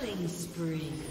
Killing spree.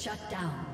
Shut down.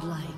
Godlike.